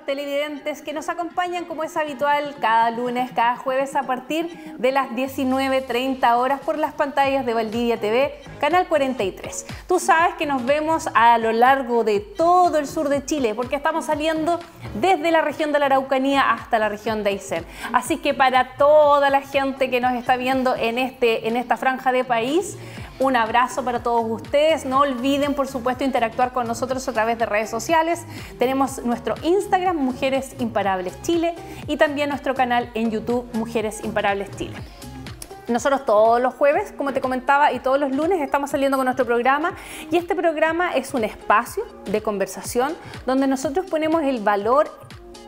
televidentes que nos acompañan como es habitual cada lunes, cada jueves a partir de las 19.30 horas por las pantallas de Valdivia TV, Canal 43. Tú sabes que nos vemos a lo largo de todo el sur de Chile porque estamos saliendo desde la región de la Araucanía hasta la región de Aysén. Así que para toda la gente que nos está viendo en, este, en esta franja de país, un abrazo para todos ustedes. No olviden, por supuesto, interactuar con nosotros a través de redes sociales. Tenemos nuestro Instagram, Mujeres Imparables Chile, y también nuestro canal en YouTube, Mujeres Imparables Chile. Nosotros todos los jueves, como te comentaba, y todos los lunes estamos saliendo con nuestro programa y este programa es un espacio de conversación donde nosotros ponemos el valor,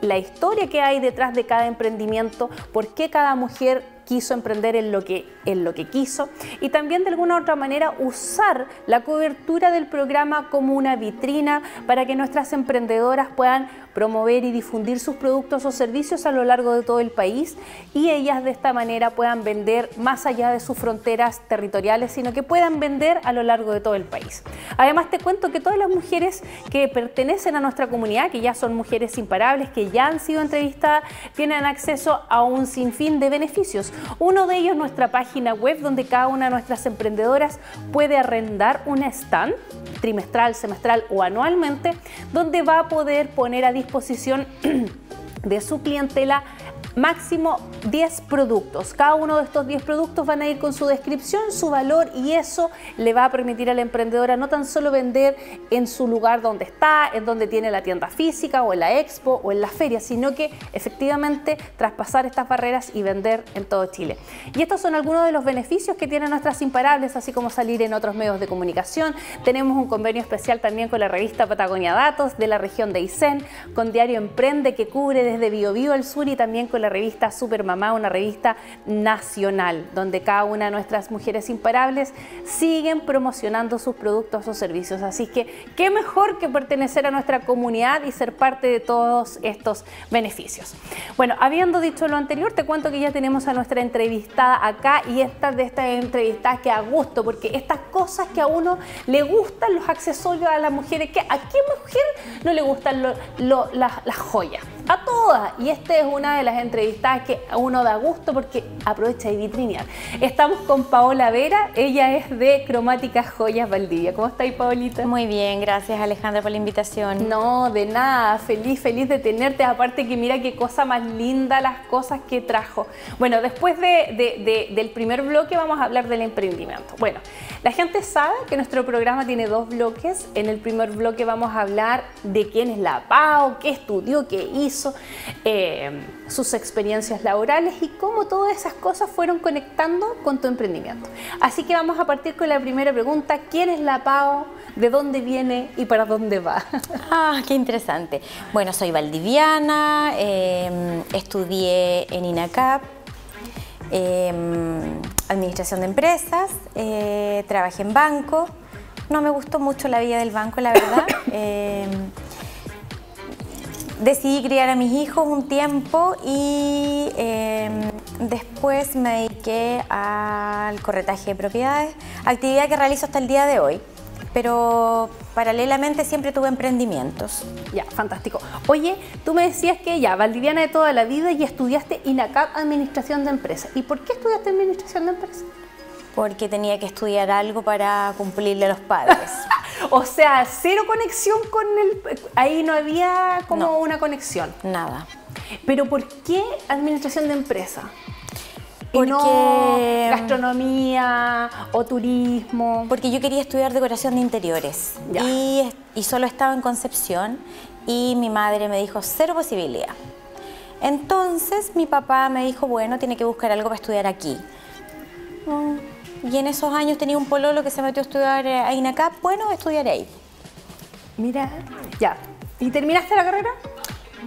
la historia que hay detrás de cada emprendimiento, por qué cada mujer quiso emprender en lo que, en lo que quiso y también de alguna u otra manera usar la cobertura del programa como una vitrina para que nuestras emprendedoras puedan promover y difundir sus productos o servicios a lo largo de todo el país y ellas de esta manera puedan vender más allá de sus fronteras territoriales, sino que puedan vender a lo largo de todo el país. Además te cuento que todas las mujeres que pertenecen a nuestra comunidad, que ya son mujeres imparables, que ya han sido entrevistadas, tienen acceso a un sinfín de beneficios. Uno de ellos nuestra página web donde cada una de nuestras emprendedoras puede arrendar un stand trimestral, semestral o anualmente, donde va a poder poner a disposición de su clientela máximo 10 productos. Cada uno de estos 10 productos van a ir con su descripción, su valor y eso le va a permitir a la emprendedora no tan solo vender en su lugar donde está, en donde tiene la tienda física o en la expo o en la feria, sino que efectivamente traspasar estas barreras y vender en todo Chile. Y estos son algunos de los beneficios que tienen nuestras imparables, así como salir en otros medios de comunicación. Tenemos un convenio especial también con la revista Patagonia Datos de la región de Aysén, con Diario Emprende que cubre desde Biobío al sur y también con la revista Super Mamá, una revista nacional, donde cada una de nuestras mujeres imparables siguen promocionando sus productos o servicios. Así que, qué mejor que pertenecer a nuestra comunidad y ser parte de todos estos beneficios. Bueno, habiendo dicho lo anterior, te cuento que ya tenemos a nuestra entrevistada acá y esta de estas entrevistas que a gusto, porque estas cosas que a uno le gustan, los accesorios a las mujeres, que ¿a qué mujer no le gustan las joyas? A todas. Y esta es una de las entrevistas que a uno da gusto porque aprovecha de vitrinear. Estamos con Paola Vera, ella es de Cromáticas Joyas Valdivia. ¿Cómo estáis, Paolita? Muy bien, gracias Alejandra por la invitación. No, de nada, feliz, feliz de tenerte. Aparte que mira qué cosa más linda las cosas que trajo. Bueno, después de, del primer bloque vamos a hablar del emprendimiento. Bueno, la gente sabe que nuestro programa tiene dos bloques. En el primer bloque vamos a hablar de quién es la PAO, qué estudió, qué hizo, eh, sus experiencias laborales y cómo todas esas cosas fueron conectando con tu emprendimiento. Así que vamos a partir con la primera pregunta, ¿quién es la PAO? ¿De dónde viene y para dónde va? Ah, qué interesante. Bueno, soy valdiviana, em, estudié en INACAP, em, Administración de Empresas, eh, trabajé en banco. No me gustó mucho la vida del banco, la verdad. Em, decidí criar a mis hijos un tiempo y em, después me dediqué al corretaje de propiedades, actividad que realizo hasta el día de hoy. Pero paralelamente siempre tuve emprendimientos. Ya, fantástico. Oye, tú me decías que ya, valdiviana de toda la vida y estudiaste INACAP Administración de Empresas. ¿Y por qué estudiaste Administración de Empresas? Porque tenía que estudiar algo para cumplirle a los padres. O sea, cero conexión con el... Ahí no había como una conexión. Nada. Pero ¿por qué administración de empresa? Porque... no gastronomía o turismo. Porque yo quería estudiar decoración de interiores y, y, solo estaba en Concepción y mi madre me dijo cero posibilidad. Entonces mi papá me dijo, bueno, tiene que buscar algo para estudiar aquí. Mm, y en esos años tenía un pololo que se metió a estudiar a INACAP, bueno, estudiaré ahí. Mira, ya. ¿Y terminaste la carrera?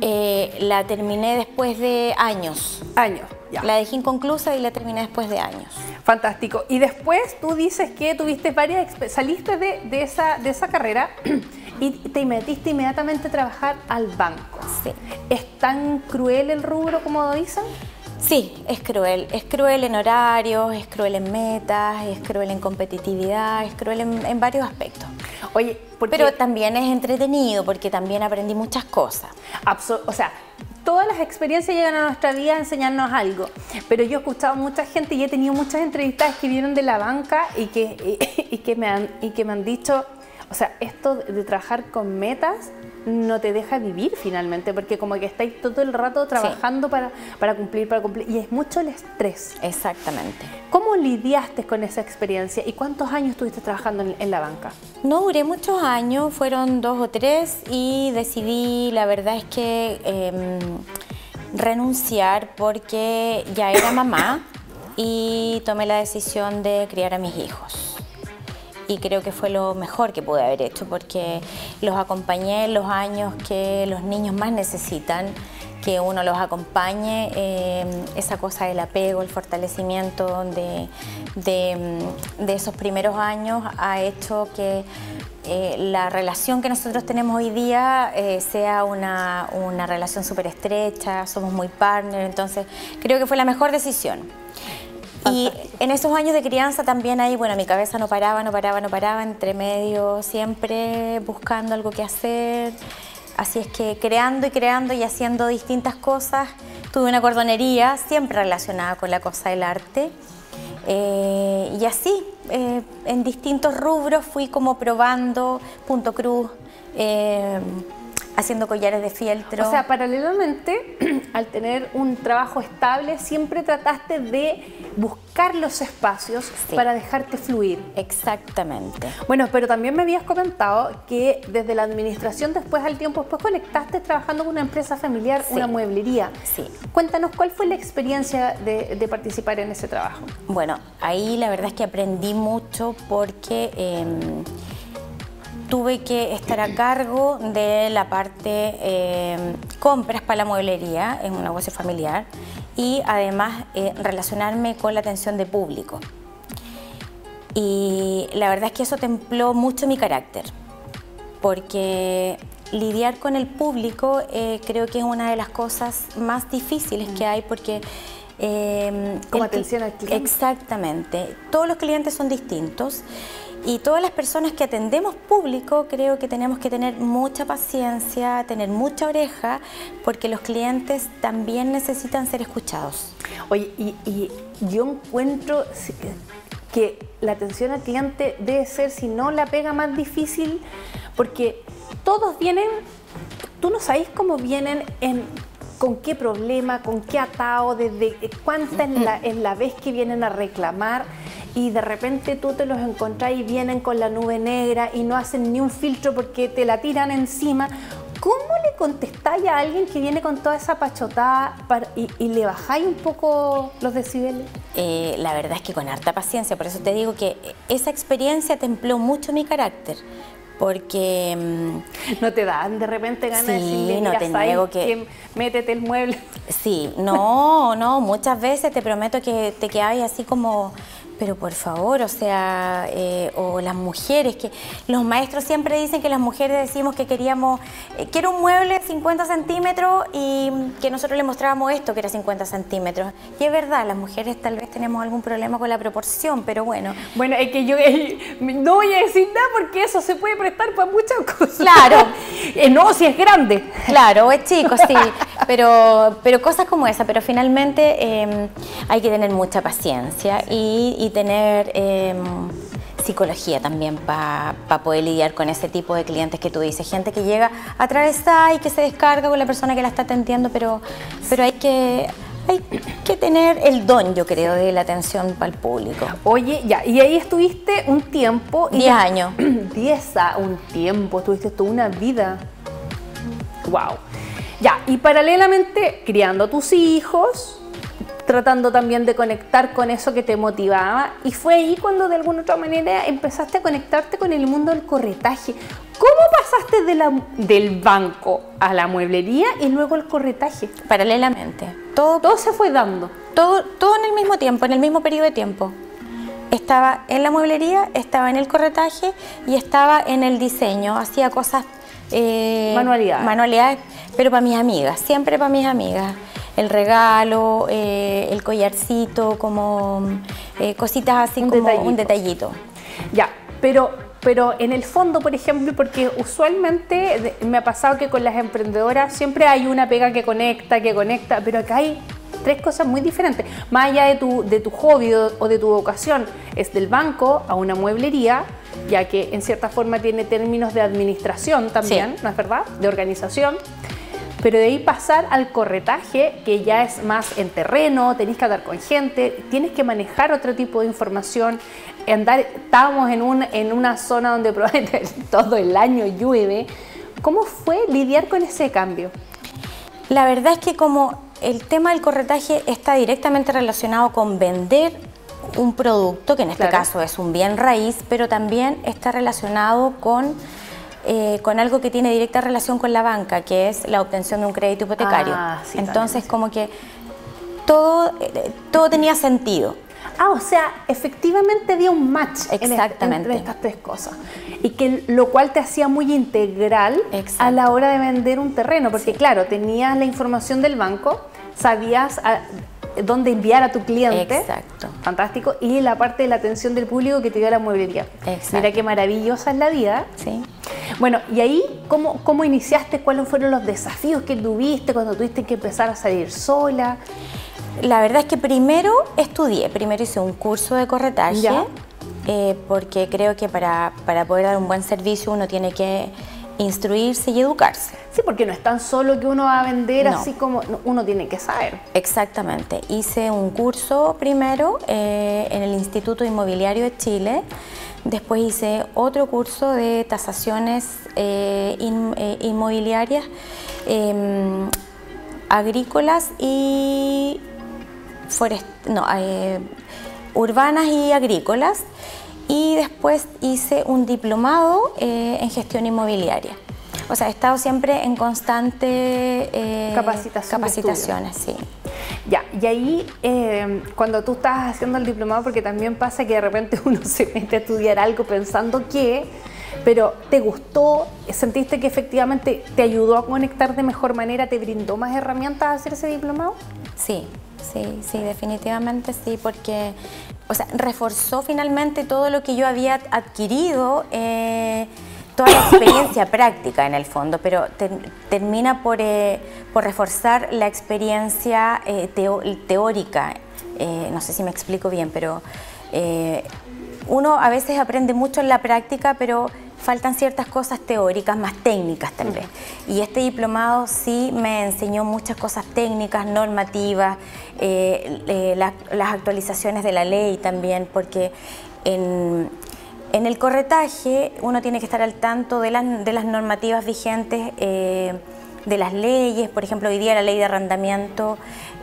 Eh, la terminé después de años. Años, ya. La dejé inconclusa y la terminé después de años. Fantástico. Y después tú dices que tuviste varias, saliste de, de, esa, de esa carrera y te metiste inmediatamente a trabajar al banco. Sí. ¿Es tan cruel el rubro como dicen? Sí, es cruel. Es cruel en horarios, es cruel en metas, es cruel en competitividad, es cruel en, varios aspectos. Oye, pero también es entretenido porque también aprendí muchas cosas. o sea, todas las experiencias llegan a nuestra vida a enseñarnos algo. Pero yo he escuchado a mucha gente y he tenido muchas entrevistas que vienen de la banca y que, y, que, me han, y que me han dicho, o sea, esto de trabajar con metas no te deja vivir finalmente, porque como que estáis todo el rato trabajando para, para cumplir, para cumplir, y es mucho el estrés. Exactamente. ¿Cómo lidiaste con esa experiencia y cuántos años estuviste trabajando en, la banca? No duré muchos años, fueron dos o tres y decidí, la verdad es que em, renunciar porque ya era mamá y tomé la decisión de criar a mis hijos y creo que fue lo mejor que pude haber hecho porque los acompañé en los años que los niños más necesitan que uno los acompañe, eh, esa cosa del apego, el fortalecimiento de, de, esos primeros años ha hecho que eh, la relación que nosotros tenemos hoy día eh, sea una, una relación súper estrecha, somos muy partner, entonces creo que fue la mejor decisión. Y en esos años de crianza también ahí, bueno, mi cabeza no paraba, no paraba, no paraba, entre medio, siempre buscando algo que hacer. Así es que creando y creando y haciendo distintas cosas, tuve una cordonería siempre relacionada con la cosa del arte. Eh, y así, eh, en distintos rubros fui como probando, punto cruz, eh, haciendo collares de fieltro. O sea, paralelamente, al tener un trabajo estable, siempre trataste de buscar los espacios para dejarte fluir. Exactamente. Bueno, pero también me habías comentado que desde la administración, después al tiempo después conectaste trabajando con una empresa familiar, una mueblería. Sí. Cuéntanos, ¿cuál fue la experiencia de, participar en ese trabajo? Bueno, ahí la verdad es que aprendí mucho porque... Em, tuve que estar a cargo de la parte eh, compras para la mueblería en un negocio familiar y además eh, relacionarme con la atención de público. Y la verdad es que eso templó mucho mi carácter, porque lidiar con el público eh, creo que es una de las cosas más difíciles que hay porque... Como atención al cliente. Exactamente. Todos los clientes son distintos y todas las personas que atendemos público creo que tenemos que tener mucha paciencia, tener mucha oreja, porque los clientes también necesitan ser escuchados. Oye, y, yo encuentro que la atención al cliente debe ser, si no la pega más difícil, porque todos vienen, tú no sabes cómo vienen en con qué problema, con qué atado, desde cuánta es la vez que vienen a reclamar y de repente tú te los encontrás y vienen con la nube negra y no hacen ni un filtro porque te la tiran encima. ¿Cómo le contestáis a alguien que viene con toda esa pachotada y, le bajáis un poco los decibeles? Eh, la verdad es que con harta paciencia, por eso te digo que esa experiencia templó mucho mi carácter, porque... Mm, ¿No te dan de repente ganas de decirle, no te niego que... métete el mueble? Sí, no, no, muchas veces te prometo que te quedas así como pero por favor, o sea, eh, o las mujeres, que los maestros siempre dicen que las mujeres decimos que queríamos, eh, quiero un mueble 50 centímetros y que nosotros le mostrábamos esto que era 50 centímetros. Y es verdad, las mujeres tal vez tenemos algún problema con la proporción, pero bueno. Bueno, es que yo eh, no voy a decir nada porque eso se puede prestar para muchas cosas. Claro. no, si es grande. Claro, es chico, sí, pero, pero cosas como esa, pero finalmente em, hay que tener mucha paciencia y tener em, psicología también para poder lidiar con ese tipo de clientes que tú dices. Gente que llega a atravesar y que se descarga con la persona que la está atendiendo, pero, pero hay que hay que tener el don, yo creo, de la atención para el público. Oye, ya, y ahí estuviste un tiempo. Diez años. Diez a un tiempo, estuviste toda una vida. Wow. Ya, y paralelamente criando a tus hijos, tratando también de conectar con eso que te motivaba y fue ahí cuando de alguna otra manera empezaste a conectarte con el mundo del corretaje. ¿Cómo pasaste de la, del banco a la mueblería y luego al corretaje? Paralelamente. Todo, todo se fue dando. Todo, todo en el mismo tiempo, en el mismo periodo de tiempo. Estaba en la mueblería, estaba en el corretaje y estaba en el diseño. Hacía cosas... Eh, manualidades. Manualidades, pero para mis amigas, siempre para mis amigas el regalo, eh, el collarcito, como eh, cositas así como un detallito. Ya, pero pero en el fondo, por ejemplo, porque usualmente me ha pasado que con las emprendedoras siempre hay una pega que conecta, que conecta, pero acá hay tres cosas muy diferentes. Más allá de tu, de tu hobby o de tu vocación, es del banco a una mueblería, ya que en cierta forma tiene términos de administración también, ¿no es verdad? De organización. Pero de ahí pasar al corretaje, que ya es más en terreno, tenés que andar con gente, tienes que manejar otro tipo de información. Andar, estábamos en, un, en una zona donde probablemente todo el año llueve. ¿Cómo fue lidiar con ese cambio? La verdad es que como el tema del corretaje está directamente relacionado con vender un producto, que en este caso es un bien raíz, pero también está relacionado con, eh, con algo que tiene directa relación con la banca, que es la obtención de un crédito hipotecario. Ah, Entonces, como que todo, eh, todo tenía sentido. Ah, o sea, efectivamente había un match Exactamente. entre estas tres cosas. Y que lo cual te hacía muy integral a la hora de vender un terreno, porque claro, tenías la información del banco, sabías ah, dónde enviar a tu cliente. Exacto. Fantástico. Y la parte de la atención del público que te dio la mueblería. Exacto. Mira qué maravillosa es la vida. Sí. Bueno, y ahí, ¿cómo, ¿cómo iniciaste? ¿Cuáles fueron los desafíos que tuviste cuando tuviste que empezar a salir sola? La verdad es que primero estudié, primero hice un curso de corretaje, eh, porque creo que para, poder dar un buen servicio uno tiene que instruirse y educarse. Sí, porque no es tan solo que uno va a vender así como uno tiene que saber. Exactamente. Hice un curso primero eh, en el Instituto Inmobiliario de Chile, después hice otro curso de tasaciones eh, inmobiliarias em, agrícolas y no, eh, urbanas y agrícolas y después hice un diplomado eh, en gestión inmobiliaria. O sea, he estado siempre en constante eh, capacitaciones, sí. Ya, y ahí cuando tú estás haciendo el diplomado, porque también pasa que de repente uno se mete a estudiar algo pensando que, pero te gustó, sentiste que efectivamente te ayudó a conectar de mejor manera, te brindó más herramientas a hacer ese diplomado? Sí, sí, sí, definitivamente sí, porque o sea, reforzó finalmente todo lo que yo había adquirido, eh, toda la experiencia práctica en el fondo, pero termina por, eh, por, reforzar la experiencia eh, teórica. no sé si me explico bien, pero uno a veces aprende mucho en la práctica, pero faltan ciertas cosas teóricas, más técnicas tal vez. Y este diplomado sí me enseñó muchas cosas técnicas, normativas, eh, eh, las actualizaciones de la ley también, porque en, el corretaje uno tiene que estar al tanto de las, de las normativas vigentes. Eh, de las leyes, por ejemplo, hoy día la ley de arrendamiento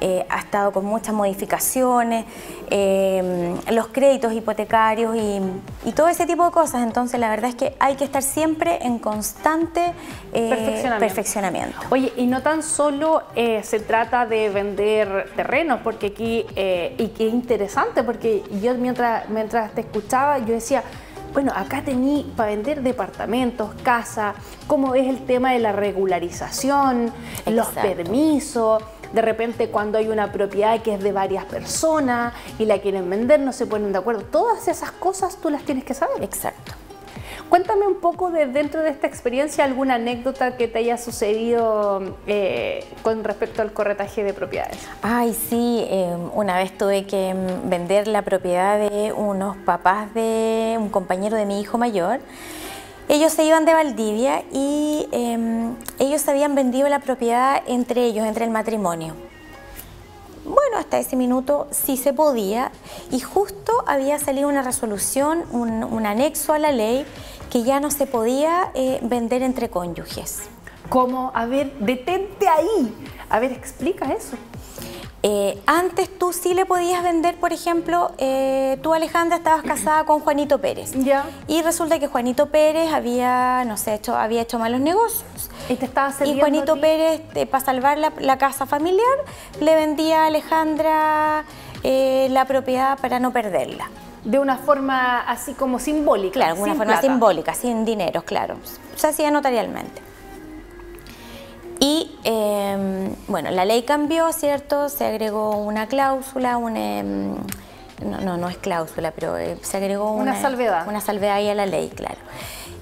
eh, ha estado con muchas modificaciones, eh, los créditos hipotecarios y, todo ese tipo de cosas. Entonces, la verdad es que hay que estar siempre en constante eh, perfeccionamiento. Oye, y no tan solo se trata de vender terrenos, porque aquí, y qué interesante, porque yo mientras, mientras te escuchaba, yo decía, bueno, acá tení para vender departamentos, casa, cómo es el tema de la regularización, los permisos. De repente cuando hay una propiedad que es de varias personas y la quieren vender, no se ponen de acuerdo. Todas esas cosas tú las tienes que saber. Exacto. Cuéntame un poco de dentro de esta experiencia alguna anécdota que te haya sucedido eh, con respecto al corretaje de propiedades. Ay, sí, em, una vez tuve que em, vender la propiedad de unos papás de un compañero de mi hijo mayor. Ellos se iban de Valdivia y em, ellos habían vendido la propiedad entre ellos, entre el matrimonio. Bueno, hasta ese minuto sí se podía y justo había salido una resolución, un anexo a la ley que ya no se podía eh, vender entre cónyuges. ¿Cómo? A ver, detente ahí. A ver, explica eso. Eh, antes tú sí le podías vender, por ejemplo, eh, tú Alejandra estabas casada con Juanito Pérez. Ya. Y resulta que Juanito Pérez había, no sé, hecho, había hecho malos negocios. Y te estaba Y Juanito Pérez, para salvar la, casa familiar, le vendía a Alejandra la propiedad para no perderla de una forma así como simbólica. Claro, de una forma simbólica, sin dinero, claro. Se hacía notarialmente. Y em, bueno, la ley cambió, ¿cierto? Se agregó una cláusula, un, em, no, no, no es cláusula, pero eh, se agregó una, una, salvedad. Una salvedad ahí a la ley, claro.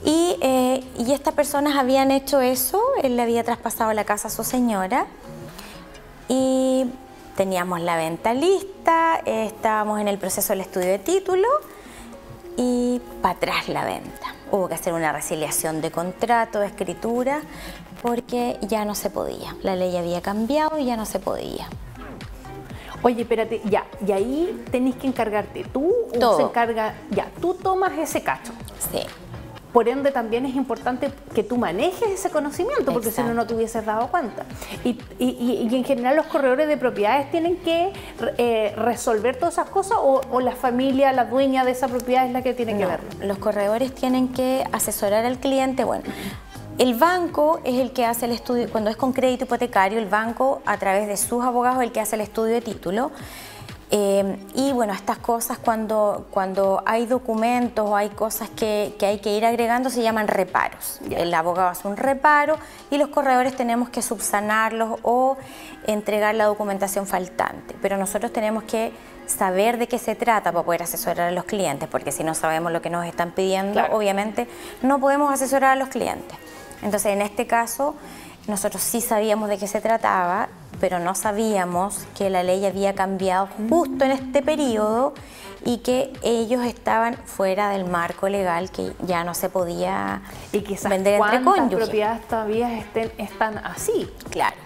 Y, eh, y estas personas habían hecho eso, él le había traspasado la casa a su señora y teníamos la venta lista, estábamos en el proceso del estudio de título y para atrás la venta. Hubo que hacer una resiliación de contrato, de escritura, porque ya no se podía. La ley había cambiado y ya no se podía. Oye, espérate, ya, y ahí tenés que encargarte tú o se encarga, ya, tú tomas ese cacho. Sí. Por ende, también es importante que tú manejes ese conocimiento, porque si no, no te hubieses dado cuenta. Y, en general, los corredores de propiedades tienen que eh, resolver todas esas cosas, o, la familia, la dueña de esa propiedad es la que tiene que verlo. Los corredores tienen que asesorar al cliente. Bueno, el banco es el que hace el estudio, cuando es con crédito hipotecario, el banco a través de sus abogados es el que hace el estudio de título eh, y bueno, estas cosas cuando, cuando hay documentos o hay cosas que, hay que ir agregando se llaman reparos. El abogado hace un reparo y los corredores tenemos que subsanarlos o entregar la documentación faltante. Pero nosotros tenemos que saber de qué se trata para poder asesorar a los clientes, porque si no sabemos lo que nos están pidiendo, obviamente no podemos asesorar a los clientes. Entonces, en este caso, nosotros sí sabíamos de qué se trataba, pero no sabíamos que la ley había cambiado justo en este periodo y que ellos estaban fuera del marco legal que ya no se podía y vender entre cónyuges. propiedades todavía estén, están así? Claro.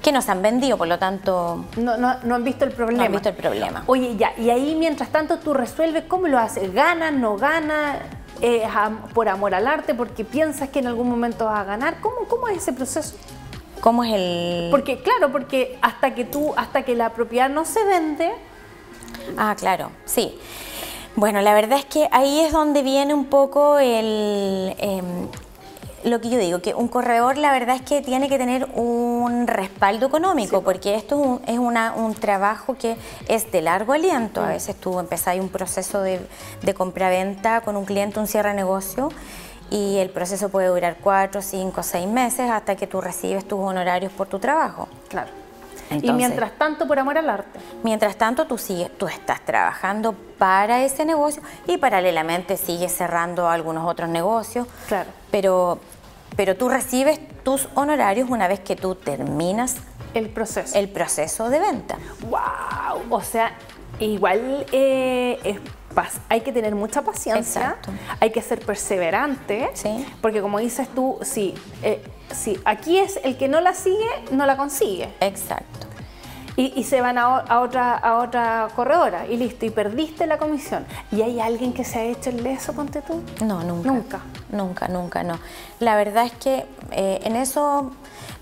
Que no se han vendido, por lo tanto... No, no, no han visto el problema. No han visto el problema. Oye, ya, y ahí mientras tanto tú resuelves cómo lo haces, gana, no gana, eh, por amor al arte, porque piensas que en algún momento vas a ganar. ¿Cómo, cómo es ese proceso? ¿Cómo es el...? Porque, claro, porque hasta que tú, hasta que la propiedad no se vende... Ah, claro, sí. Bueno, la verdad es que ahí es donde viene un poco el... Em, lo que yo digo, que un corredor la verdad es que tiene que tener un respaldo económico, porque esto es, un, un, trabajo que es de largo aliento. A veces tú empezás un proceso de, de compra-venta con un cliente, un cierre de negocio, y el proceso puede durar cuatro, cinco, seis meses hasta que tú recibes tus honorarios por tu trabajo. Claro. Y mientras tanto, por amor al arte. Mientras tanto, tú, sigues, tú estás trabajando para ese negocio y paralelamente sigues cerrando algunos otros negocios. Claro. Pero, pero tú recibes tus honorarios una vez que tú terminas el proceso. El proceso de venta. ¡Wow! O sea, igual eh, es hay que tener mucha paciencia, hay que ser perseverante, porque como dices tú, sí, eh, sí, aquí es el que no la sigue, no la consigue. Exacto. Y, se van a, otra, a otra corredora y listo, y perdiste la comisión. ¿Y hay alguien que se ha hecho el leso, ponte tú? No, nunca. Nunca. Nunca, nunca, no. La verdad es que eh, en eso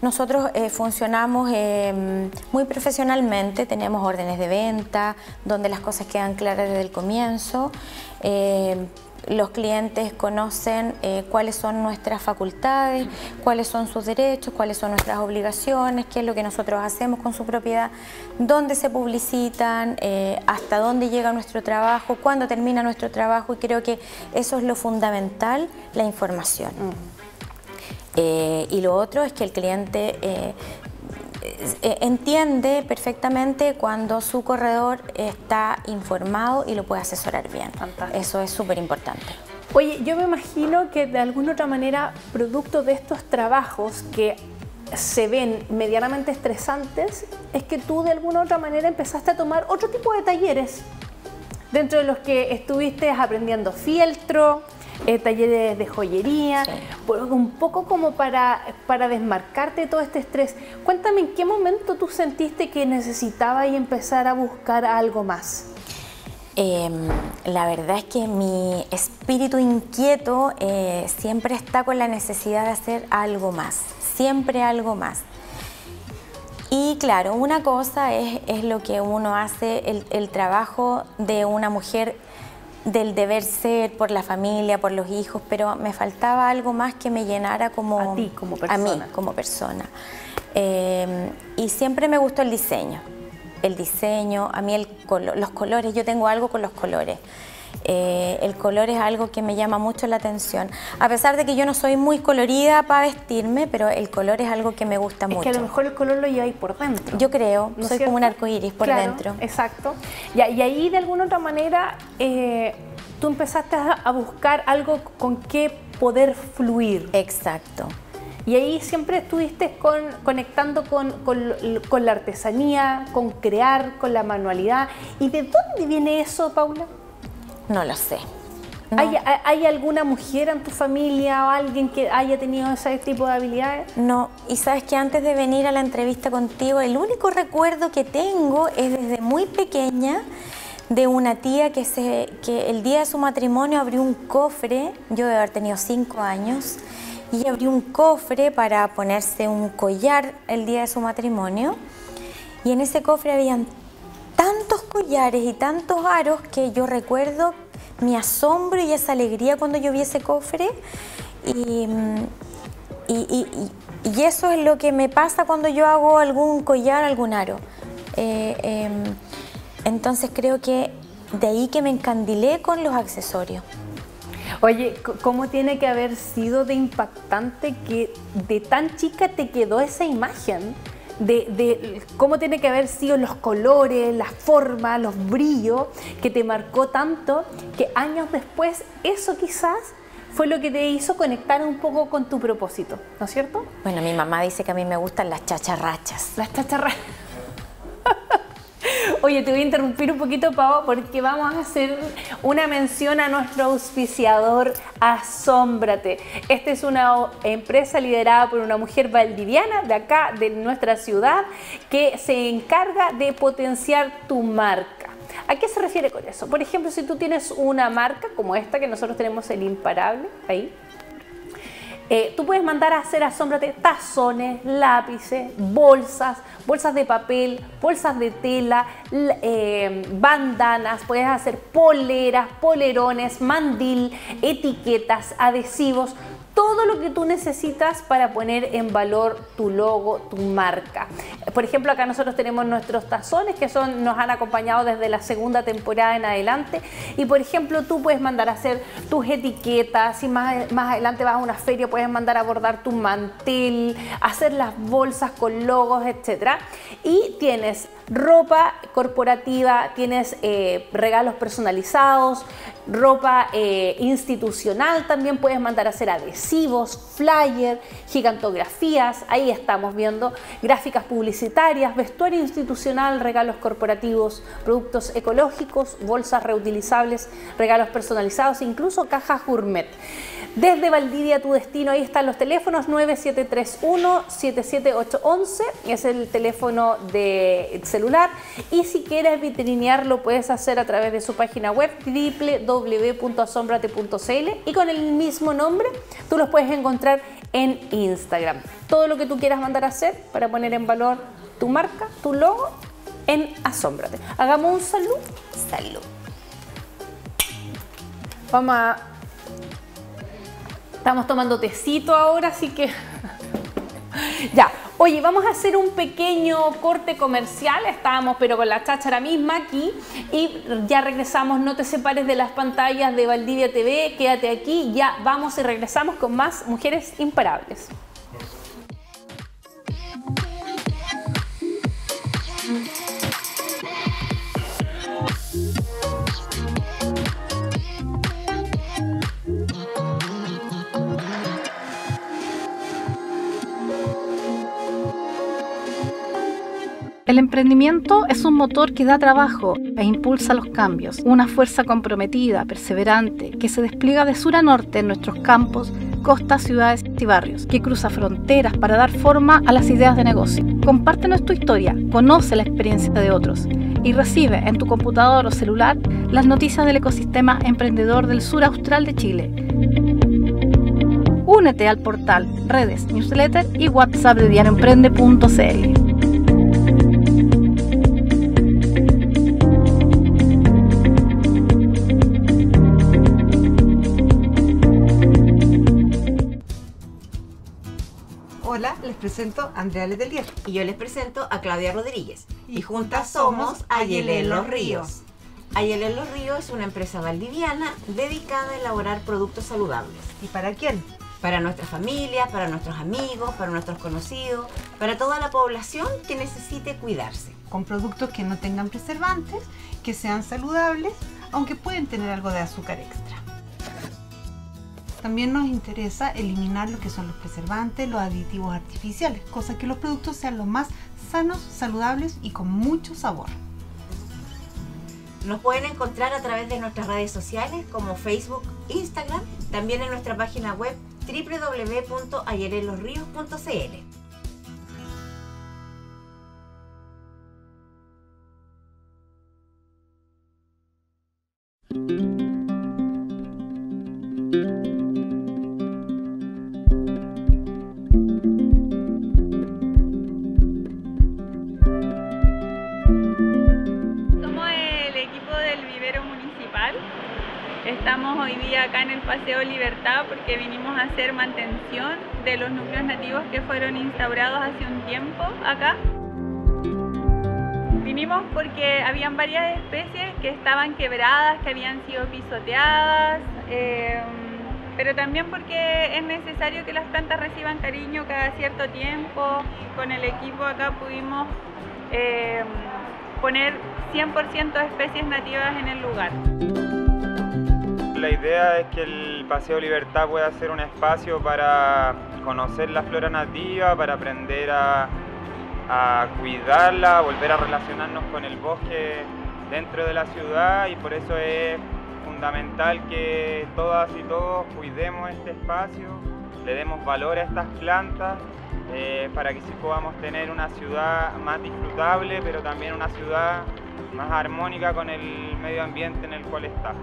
nosotros eh, funcionamos eh, muy profesionalmente, tenemos órdenes de venta, donde las cosas quedan claras desde el comienzo. Eh, los clientes conocen cuáles son nuestras facultades, cuáles son sus derechos, cuáles son nuestras obligaciones, qué es lo que nosotros hacemos con su propiedad, dónde se publicitan, hasta dónde llega nuestro trabajo, cuándo termina nuestro trabajo y creo que eso es lo fundamental, la información. Mm. Eh, y lo otro es que el cliente eh, eh, entiende perfectamente cuando su corredor está informado y lo puede asesorar bien. Eso es súper importante. Oye, yo me imagino que de alguna otra manera, producto de estos trabajos que se ven medianamente estresantes, es que tú de alguna otra manera empezaste a tomar otro tipo de talleres, dentro de los que estuviste aprendiendo fieltro, eh, talleres de joyería, un poco como para, para desmarcarte de todo este estrés. Cuéntame, ¿en qué momento tú sentiste que necesitaba y empezar a buscar algo más? Em, la verdad es que mi espíritu inquieto eh, siempre está con la necesidad de hacer algo más, siempre algo más. Y claro, una cosa es, es lo que uno hace, el, el, trabajo de una mujer del deber ser por la familia, por los hijos, pero me faltaba algo más que me llenara como a ti como persona. A mí como persona. Eh, y siempre me gustó el diseño, el diseño, a mí el los colores, yo tengo algo con los colores. Eh, el color es algo que me llama mucho la atención. A pesar de que yo no soy muy colorida para vestirme, pero el color es algo que me gusta mucho. Es que a lo mejor el color lo lleváis por dentro. Yo creo, soy como un arco iris por dentro. Exacto. Y, y, ahí de alguna otra manera eh, tú empezaste a buscar algo con qué poder fluir. Exacto. Y ahí siempre estuviste con, conectando con, con, la artesanía, con crear, con la manualidad. ¿Y de dónde viene eso, Paula? No lo sé. ¿Hay, ¿Hay, alguna mujer en tu familia o alguien que haya tenido ese tipo de habilidades? No, y sabes que antes de venir a la entrevista contigo, el único recuerdo que tengo es desde muy pequeña de una tía que, se, que el día de su matrimonio abrió un cofre, yo debo haber tenido cinco años, y abrió un cofre para ponerse un collar el día de su matrimonio. Y en ese cofre habían tantos collares y tantos aros que yo recuerdo mi asombro y esa alegría cuando yo vi ese cofre. Y, y, eso es lo que me pasa cuando yo hago algún collar, algún aro. Eh, em, entonces creo que de ahí que me encandilé con los accesorios. Oye, ¿cómo tiene que haber sido de impactante que de tan chica te quedó esa imagen? De, cómo tiene que haber sido los colores, las formas, los brillos, que te marcó tanto que años después eso quizás fue lo que te hizo conectar un poco con tu propósito, ¿no es cierto? Bueno, mi mamá dice que a mí me gustan las chacharrachas. Las chacharrachas. Oye, te voy a interrumpir un poquito, Pau, porque vamos a hacer una mención a nuestro auspiciador Asómbrate. Esta es una empresa liderada por una mujer valdiviana de acá, de nuestra ciudad, que se encarga de potenciar tu marca. ¿A qué se refiere con eso? Por ejemplo, si tú tienes una marca como esta, que nosotros tenemos el Imparable, ahí, eh, tú puedes mandar a hacer asómbrate tazones, lápices, bolsas, bolsas de papel, bolsas de tela, eh, bandanas, puedes hacer poleras, polerones, mandil, etiquetas, adhesivos, todo lo que tú necesitas para poner en valor tu logo, tu marca. Por ejemplo, acá nosotros tenemos nuestros tazones que son, nos han acompañado desde la segunda temporada en adelante. Y por ejemplo, tú puedes mandar a hacer tus etiquetas, si más, más adelante vas a una feria, puedes mandar a bordar tu mantel, hacer las bolsas con logos, etc. Y tienes ropa corporativa, tienes eh, regalos personalizados, ropa eh, institucional, también puedes mandar a hacer adhesivos, flyers, gigantografías, ahí estamos viendo gráficas publicitarias, vestuario institucional, regalos corporativos, productos ecológicos, bolsas reutilizables, regalos personalizados, incluso cajas gourmet. Desde Valdivia tu destino, ahí están los teléfonos 9731-77811, es el teléfono de celular. Y si quieres vitrinear, lo puedes hacer a través de su página web www.asombrate.cl y con el mismo nombre tú los puedes encontrar en Instagram. Todo lo que tú quieras mandar a hacer para poner en valor tu marca, tu logo en Asómbrate. Hagamos un salud. Salud. Vamos a Estamos tomando tecito ahora, así que... ya, oye, vamos a hacer un pequeño corte comercial. Estábamos pero con la cháchara misma aquí y ya regresamos. No te separes de las pantallas de Valdivia TV, quédate aquí. Ya vamos y regresamos con más Mujeres Imparables. El emprendimiento es un motor que da trabajo e impulsa los cambios, una fuerza comprometida, perseverante, que se despliega de sur a norte en nuestros campos, costas, ciudades y barrios, que cruza fronteras para dar forma a las ideas de negocio. Compártenos tu historia, conoce la experiencia de otros y recibe en tu computador o celular las noticias del ecosistema emprendedor del sur austral de Chile. Únete al portal, redes, newsletter y WhatsApp de diarioemprende.cl. presento a Andrea Letelier. Y yo les presento a Claudia Rodríguez. Y, juntas somos Ayelé Los Ríos. En los Ríos es una empresa valdiviana dedicada a elaborar productos saludables. ¿Y para quién? Para nuestras familias, para nuestros amigos, para nuestros conocidos, para toda la población que necesite cuidarse. Con productos que no tengan preservantes, que sean saludables, aunque pueden tener algo de azúcar extra. También nos interesa eliminar lo que son los preservantes, los aditivos artificiales, cosa que los productos sean los más sanos, saludables y con mucho sabor. Nos pueden encontrar a través de nuestras redes sociales como Facebook, Instagram, también en nuestra página web www.ayerelosríos.cl. acá en el Paseo Libertad porque vinimos a hacer mantención de los núcleos nativos que fueron instaurados hace un tiempo acá. Vinimos porque habían varias especies que estaban quebradas, que habían sido pisoteadas, eh, pero también porque es necesario que las plantas reciban cariño cada cierto tiempo. Con el equipo acá pudimos eh, poner 100% de especies nativas en el lugar. La idea es que el Paseo Libertad pueda ser un espacio para conocer la flora nativa, para aprender a, cuidarla, volver a relacionarnos con el bosque dentro de la ciudad y por eso es fundamental que todas y todos cuidemos este espacio, le demos valor a estas plantas eh, para que sí podamos tener una ciudad más disfrutable, pero también una ciudad más armónica con el medio ambiente en el cual está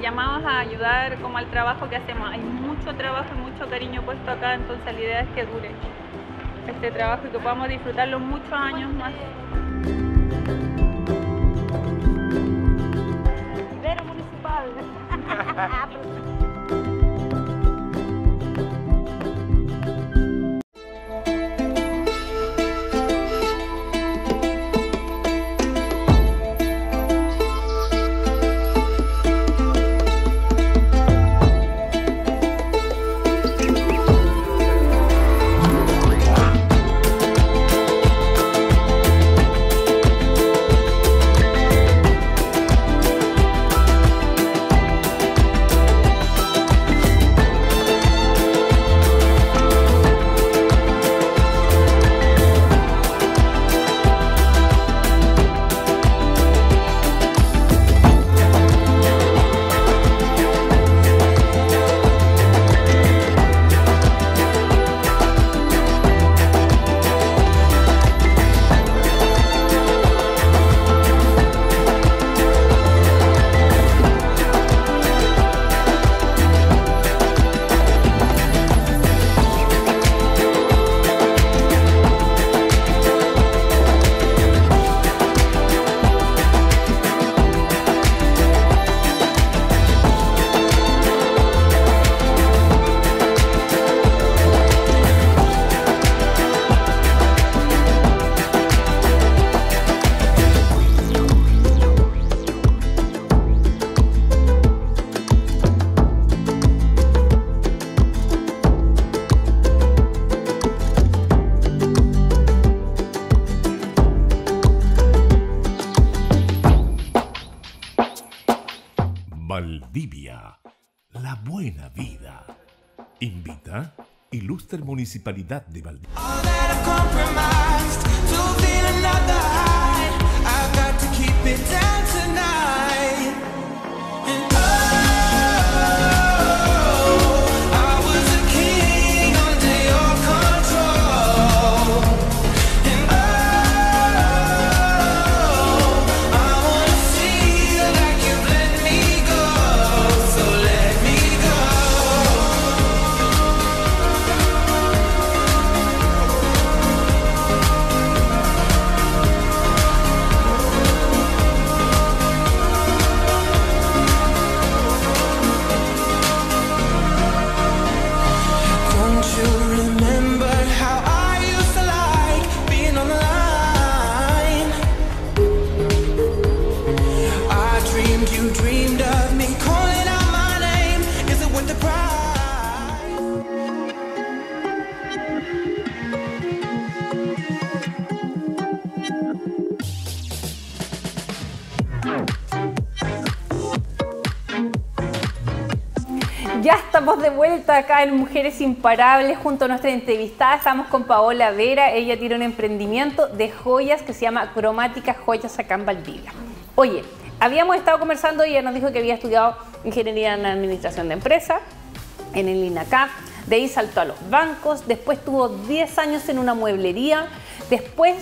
llamamos a ayudar como al trabajo que hacemos. Hay mucho trabajo y mucho cariño puesto acá, entonces la idea es que dure este trabajo y que podamos disfrutarlo muchos años más. municipal. Valdivia, la buena vida. Invita Ilustre Municipalidad de Valdivia. Estamos de vuelta acá en Mujeres Imparables junto a nuestra entrevistada. Estamos con Paola Vera. Ella tiene un emprendimiento de joyas que se llama Cromática Joyas acá en Valdivia. Oye, habíamos estado conversando y ella nos dijo que había estudiado Ingeniería en Administración de Empresas en el INACAP. De ahí saltó a los bancos. Después tuvo 10 años en una mueblería. Después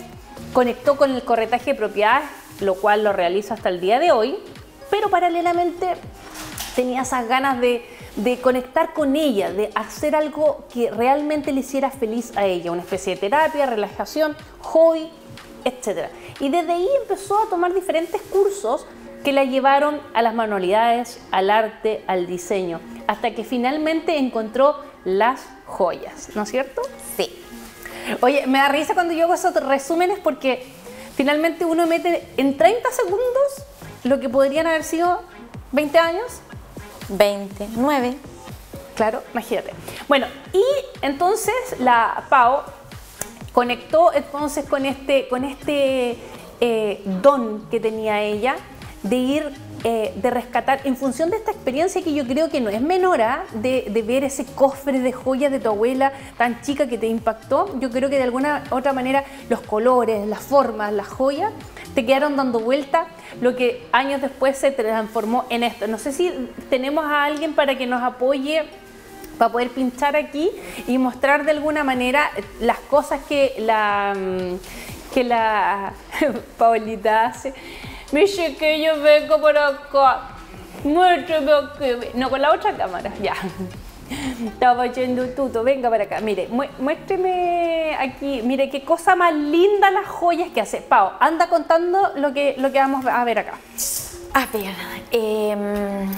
conectó con el corretaje de propiedades, lo cual lo realiza hasta el día de hoy. Pero paralelamente tenía esas ganas de, conectar con ella, de hacer algo que realmente le hiciera feliz a ella, una especie de terapia, relajación, hobby, etc. Y desde ahí empezó a tomar diferentes cursos que la llevaron a las manualidades, al arte, al diseño, hasta que finalmente encontró las joyas, ¿no es cierto? Sí. Oye, me da risa cuando yo hago esos resúmenes porque finalmente uno mete en 30 segundos lo que podrían haber sido 20 años 29. Claro, imagínate. Bueno, y entonces la PAO conectó entonces con este, con este eh, don que tenía ella de ir, eh, de rescatar, en función de esta experiencia que yo creo que no es menor, ¿ah? de, de, ver ese cofre de joyas de tu abuela tan chica que te impactó, yo creo que de alguna otra manera los colores, las formas, las joyas, te quedaron dando vuelta, lo que años después se transformó en esto. No sé si tenemos a alguien para que nos apoye para poder pinchar aquí y mostrar de alguna manera las cosas que la, mm, que la Paulita hace. Me dice que yo vengo por acá. Muéstrame que... No, con la otra cámara, ya. Estaba yendo tuto, venga para acá. Mire, muéstreme aquí. Mire qué cosa más linda las joyas que hace. Pau, anda contando lo que, lo que vamos a ver acá. A ver, em,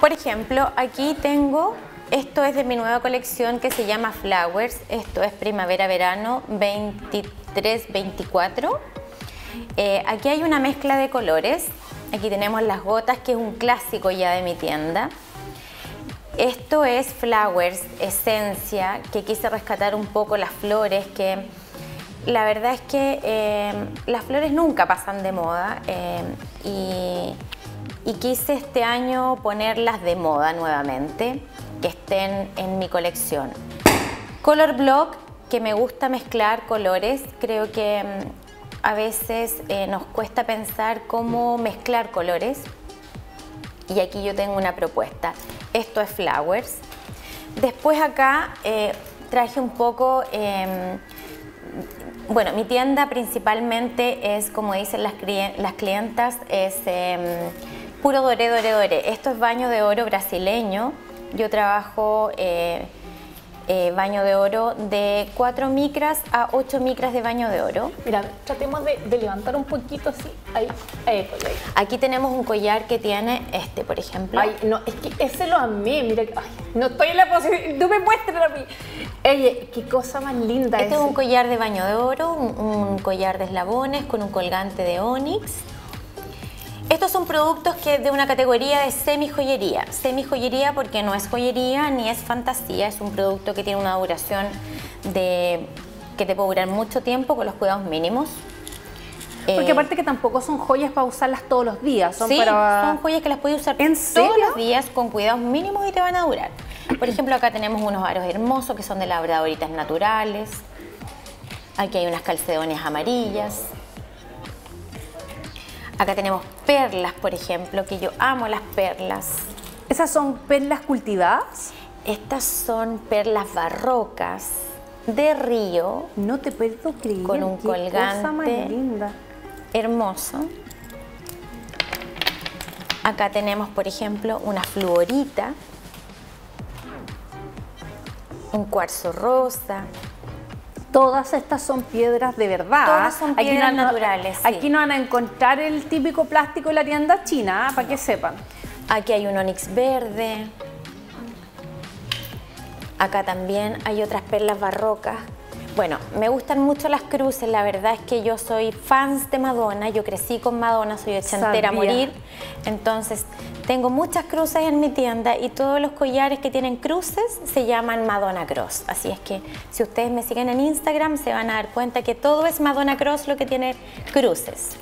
por ejemplo, aquí tengo, esto es de mi nueva colección que se llama Flowers. Esto es primavera-verano 23-24. Eh, aquí hay una mezcla de colores. Aquí tenemos las gotas, que es un clásico ya de mi tienda. Esto es Flowers, esencia, que quise rescatar un poco las flores, que la verdad es que eh, las flores nunca pasan de moda eh, y, quise este año ponerlas de moda nuevamente, que estén en mi colección. Color Block, que me gusta mezclar colores, creo que mm, a veces eh, nos cuesta pensar cómo mezclar colores y aquí yo tengo una propuesta. Esto es Flowers. Después acá eh, traje un poco, em, bueno, mi tienda principalmente es, como dicen las, las clientas, es em, puro doré, doré, doré. Esto es baño de oro brasileño. Yo trabajo... Eh, eh, baño de oro de 4 micras a 8 micras de baño de oro. Mira, tratemos de, levantar un poquito así. Ahí, ahí, Aquí tenemos un collar que tiene este, por ejemplo. Ay, no, es que ese lo amé. Mira, ay, no estoy en la posición. Tú me a mí. Oye, qué cosa más linda. Este es un collar de baño de oro, un, un collar de eslabones con un colgante de onix. Estos son productos que de una categoría de semi joyería. Semi joyería porque no es joyería ni es fantasía, es un producto que tiene una duración de que te puede durar mucho tiempo con los cuidados mínimos. Porque eh, aparte que tampoco son joyas para usarlas todos los días, son sí, son joyas que las puedes usar todos los días con cuidados mínimos y te van a durar. Por ejemplo, acá tenemos unos aros hermosos que son de labradoritas naturales. Aquí hay unas calcedonias amarillas. Acá tenemos perlas, por ejemplo, que yo amo las perlas. ¿Esas son perlas cultivadas? Estas son perlas barrocas de río. No te puedo creer. Con un colgante más linda. hermoso. Acá tenemos, por ejemplo, una fluorita, un cuarzo rosa, todas estas son piedras de verdad. Todas son piedras aquí no, naturales. Aquí no van a encontrar el típico plástico de la tienda china, ¿ah? para que sepan. Aquí hay un onix verde. Acá también hay otras perlas barrocas bueno, me gustan mucho las cruces, la verdad es que yo soy fans de Madonna, yo crecí con Madonna, soy ochentera a morir, entonces tengo muchas cruces en mi tienda y todos los collares que tienen cruces se llaman Madonna Cross, así es que si ustedes me siguen en Instagram se van a dar cuenta que todo es Madonna Cross lo que tiene cruces.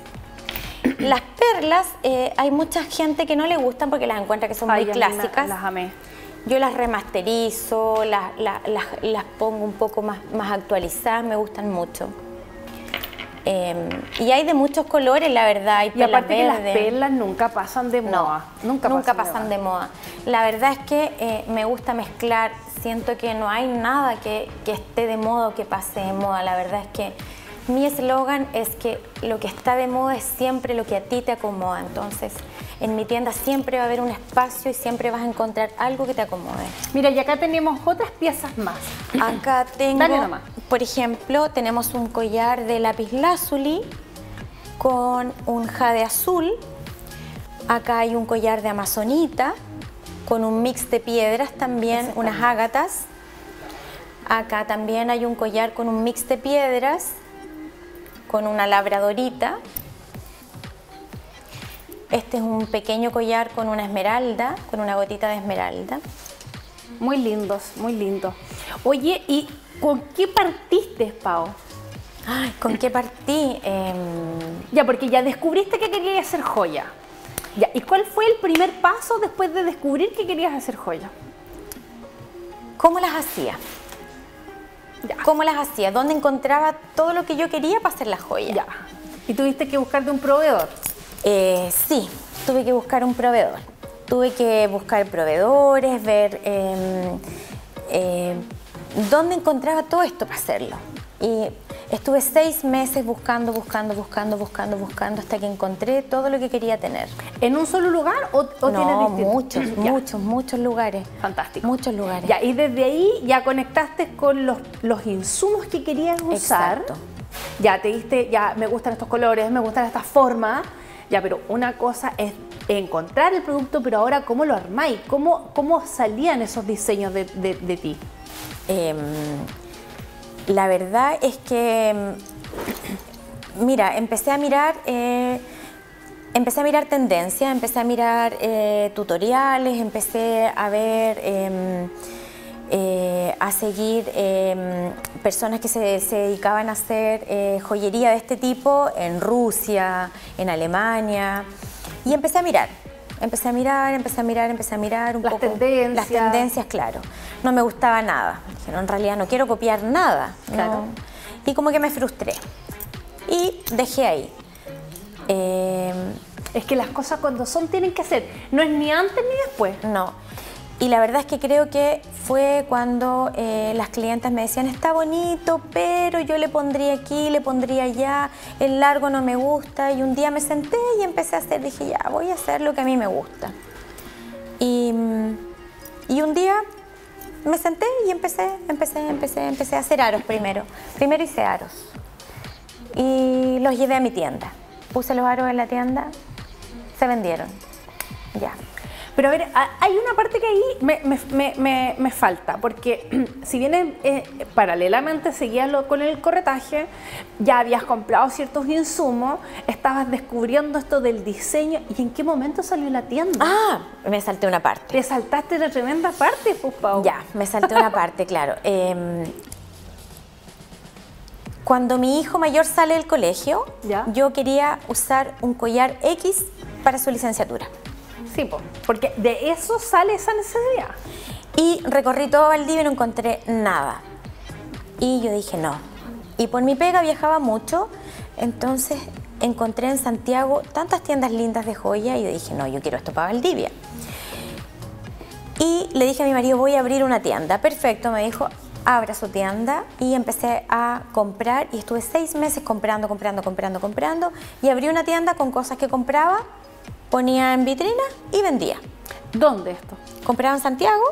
Las perlas, eh, hay mucha gente que no le gustan porque las encuentra que son muy clásicas. Las amé. Yo las remasterizo, las, las, las, pongo un poco más, más actualizadas, me gustan mucho. Em, y hay de muchos colores, la verdad. Hay y aparte que las perlas nunca pasan de moda. nunca, nunca pasan, de, moda. La verdad es que eh, me gusta mezclar. Siento que no hay nada que, que esté de moda o que pase de moda. La verdad es que mi eslogan es que lo que está de moda es siempre lo que a ti te acomoda. Entonces, en mi tienda siempre va a haber un espacio y siempre vas a encontrar algo que te acomode. Mira, y acá tenemos otras piezas más. Acá tengo, por ejemplo, tenemos un collar de lápiz lazuli con un jade azul. Acá hay un collar de amazonita con un mix de piedras también, unas ágatas. Acá también hay un collar con un mix de piedras con una labradorita. Este es un pequeño collar con una esmeralda, con una gotita de esmeralda. Muy lindos, muy lindos. Oye, ¿y con qué partiste, Pau? ¿Con qué partí? Em, ya, porque ya descubriste que querías hacer joya. Ya, ¿y cuál fue el primer paso después de descubrir que querías hacer joya? ¿Cómo las hacía? ¿Cómo las hacía? ¿Dónde encontraba todo lo que yo quería para hacer las joyas? Ya. ¿Y tuviste que buscarte un proveedor? Eh, sí, tuve que buscar un proveedor. Tuve que buscar proveedores, ver em, eh, dónde encontraba todo esto para hacerlo. Y Estuve seis meses buscando, buscando, buscando, buscando, buscando hasta que encontré todo lo que quería tener. ¿En un solo lugar o, o no, muchos, muchos, muchos lugares. Fantástico. Muchos lugares. Ya, y desde ahí ya conectaste con los, los insumos que querías usar. Exacto. Ya te diste, ya me gustan estos colores, me gustan estas formas. Ya, pero una cosa es encontrar el producto, pero ahora cómo lo armáis, cómo, cómo salían esos diseños de, de, ti. Eh, la verdad es que, mm, mira, empecé a mirar, eh, empecé a mirar tendencias, empecé a mirar eh, tutoriales, empecé a ver, em, eh, a seguir em, personas que se, dedicaban a hacer joyería de este tipo en Rusia, en Alemania, y empecé a mirar. Empecé a mirar, empecé a mirar, empecé a mirar un las poco. Tendencias. Las tendencias, claro. No me gustaba nada. Dije, en realidad no quiero copiar nada. Claro. Y como que me frustré. Y dejé ahí. Em, es que las cosas cuando son tienen que ser. No es ni antes ni después. No. Y la verdad es que creo que fue cuando eh, las clientas me decían, está bonito, pero yo le pondría aquí, le pondría allá, el largo no me gusta. Y un día me senté y empecé a hacer, dije, ya, voy a hacer lo que a mí me gusta. Y, un día me senté y empecé, empecé, empecé, empecé a hacer aros primero. Primero hice aros. Y los llevé a mi tienda. Puse los aros en la tienda, se vendieron. Ya. Pero a ver, hay una parte que ahí me, falta, porque si bien eh, paralelamente seguías con el corretaje, ya habías comprado ciertos insumos, estabas descubriendo esto del diseño, ¿y en qué momento salió la tienda? Ah, me salté una parte. Te saltaste la tremenda parte, pues, Pau. Ya, me salté una parte, claro. Em, cuando mi hijo mayor sale del colegio, yo quería usar un collar X para su licenciatura. Sí, porque de eso sale esa necesidad. Y recorrí todo Valdivia y no encontré nada. Y yo dije, no. Y por mi pega viajaba mucho, entonces encontré en Santiago tantas tiendas lindas de joya y yo dije, no, yo quiero esto para Valdivia. Y le dije a mi marido, voy a abrir una tienda. Perfecto, me dijo, abra su tienda y empecé a comprar y estuve seis meses comprando, comprando, comprando, comprando y abrí una tienda con cosas que compraba ponía en vitrina y vendía. ¿Dónde esto? Compraba en Santiago.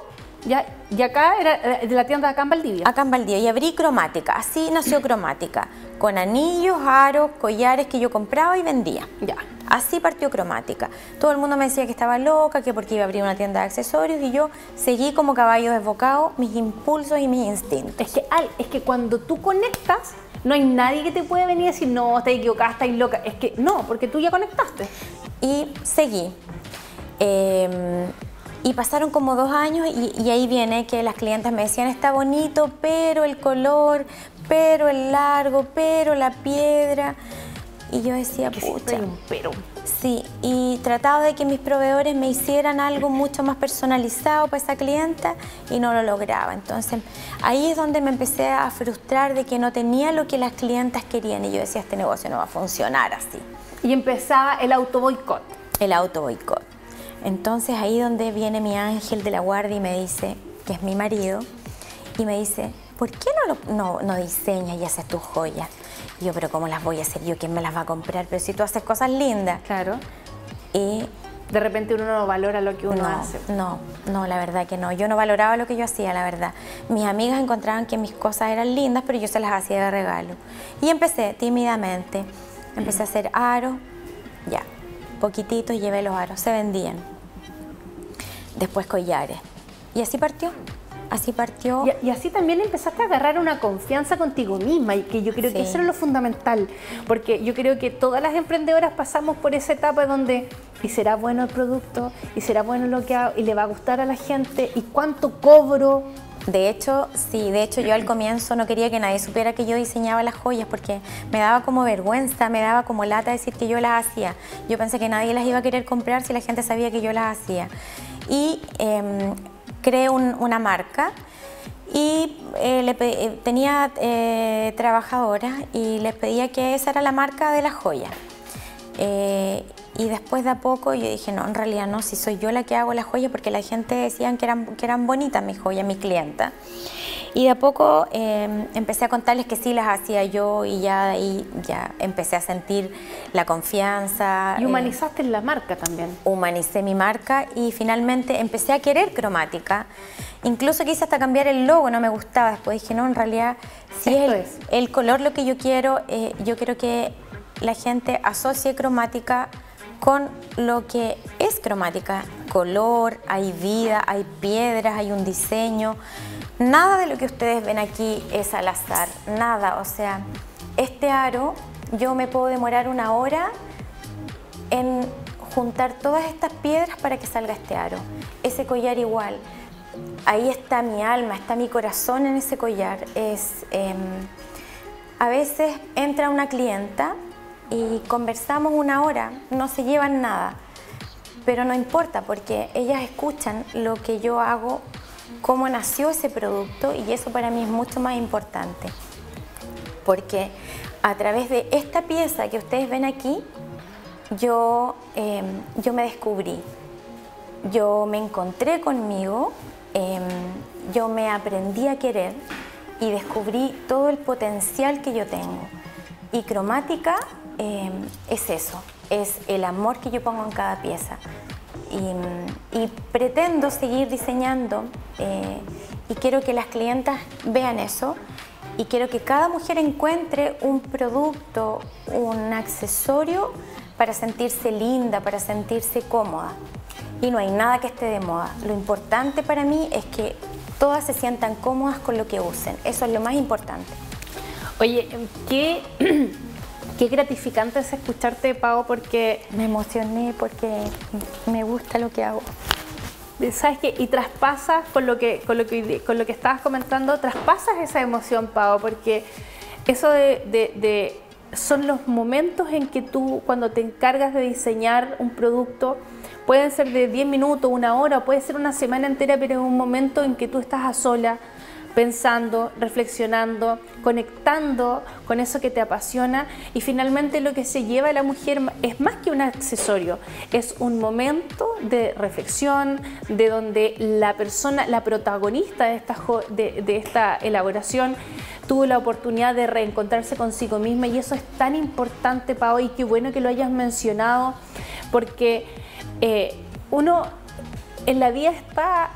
Ya, y acá era eh, de la tienda de acá en Valdivia. Acá en Valdivia. Y abrí cromática. Así nació cromática. Con anillos, aros, collares que yo compraba y vendía. Ya. Así partió cromática. Todo el mundo me decía que estaba loca, que porque iba a abrir una tienda de accesorios y yo seguí como caballo desbocado mis impulsos y mis instintos. Es que, Al, es que cuando tú conectas, no hay nadie que te puede venir y decir, no, estás equivocada, estás loca. Es que no, porque tú ya conectaste y seguí. Em, y pasaron como dos años y, ahí viene que las clientes me decían, está bonito, pero el color, pero el largo, pero la piedra. Y yo decía, pucha. pero. Sí, y trataba de que mis proveedores me hicieran algo mucho más personalizado para esa clienta y no lo lograba. Entonces ahí es donde me empecé a frustrar de que no tenía lo que las clientas querían y yo decía, este negocio no va a funcionar así. Y empezaba el auto boicot. El auto boicot. Entonces ahí donde viene mi ángel de la guardia y me dice, que es mi marido, y me dice, ¿por qué no, lo- no, no diseñas y haces tus joyas? Y yo, pero ¿cómo las voy a hacer yo? ¿Quién me las va a comprar? Pero si tú haces cosas lindas. Claro. Y De repente uno no valora lo que uno no, hace. no, no, la verdad que no. Yo no valoraba lo que yo hacía, la verdad. Mis amigas encontraban que mis cosas eran lindas, pero yo se las hacía de regalo. Y empecé tímidamente. Empecé a hacer aros, ya, poquititos, llevé los aros, se vendían. Después collares. Y así partió. Así partió. Y, y así también empezaste a agarrar una confianza contigo misma y que yo creo que eso era lo fundamental, porque yo creo que todas las emprendedoras pasamos por esa etapa donde y será bueno el producto, y será bueno lo que hago, y le va a gustar a la gente, y cuánto cobro. De hecho, sí, de hecho yo al comienzo no quería que nadie supiera que yo diseñaba las joyas porque me daba como vergüenza, me daba como lata decir que yo las hacía. Yo pensé que nadie las iba a querer comprar si la gente sabía que yo las hacía. Y em, creé un- una marca y eh, eh, tenía eh, trabajadoras y les pedía que esa era la marca de las joyas. Eh, y después de a poco yo dije, no, en realidad no, si soy yo la que hago las joyas, porque la gente decían que eran, que eran bonitas mis joyas, mi clienta. Y de a poco eh, empecé a contarles que sí las hacía yo y ya de ahí ya empecé a sentir la confianza. Y eh, humanizaste la marca también. humanicé mi marca y finalmente empecé a querer cromática. Incluso quise hasta cambiar el logo, no me gustaba. Después dije, no, en realidad, si es el, es. el color lo que yo quiero, eh, yo quiero que la gente asocie cromática con lo que es cromática. Color, hay vida, hay piedras, hay un diseño. Nada de lo que ustedes ven aquí es al azar, nada. O sea, este aro yo me puedo demorar una hora en juntar todas estas piedras para que salga este aro. Ese collar igual. Ahí está mi alma, está mi corazón en ese collar. Es, em, a veces entra una clienta y conversamos una hora, no se llevan nada, pero no importa porque ellas escuchan lo que yo hago, cómo nació ese producto y eso para mí es mucho más importante. Porque a través de esta pieza que ustedes ven aquí, yo, em, yo me descubrí, yo me encontré conmigo, em, yo me aprendí a querer y descubrí todo el potencial que yo tengo. Y cromática em, es eso, es el amor que yo pongo en cada pieza. Y, pretendo seguir diseñando eh, y quiero que las clientas vean eso y quiero que cada mujer encuentre un producto, un accesorio para sentirse linda, para sentirse cómoda. Y no hay nada que esté de moda. Lo importante para mí es que todas se sientan cómodas con lo que usen. Eso es lo más importante. Oye, qué, qué gratificante es escucharte, Pau, porque Me emocioné porque me gusta lo que hago. ¿Sabes qué? Y traspasas con lo que, con lo que, con lo que estabas comentando, traspasas esa emoción, Pau, porque eso de, de- de- son los momentos en que tú, cuando te encargas de diseñar un producto, pueden ser de 10 minutos, una hora, puede ser una semana entera, pero es un momento en que tú estás a sola, pensando, reflexionando, conectando con eso que te apasiona. Y finalmente lo que se lleva a la mujer es más que un accesorio, es un momento de reflexión, de donde la persona, la protagonista de esta, de, esta elaboración tuvo la oportunidad de reencontrarse consigo misma. Y eso es tan importante, Pau, y qué bueno que lo hayas mencionado, porque eh, uno en la vida está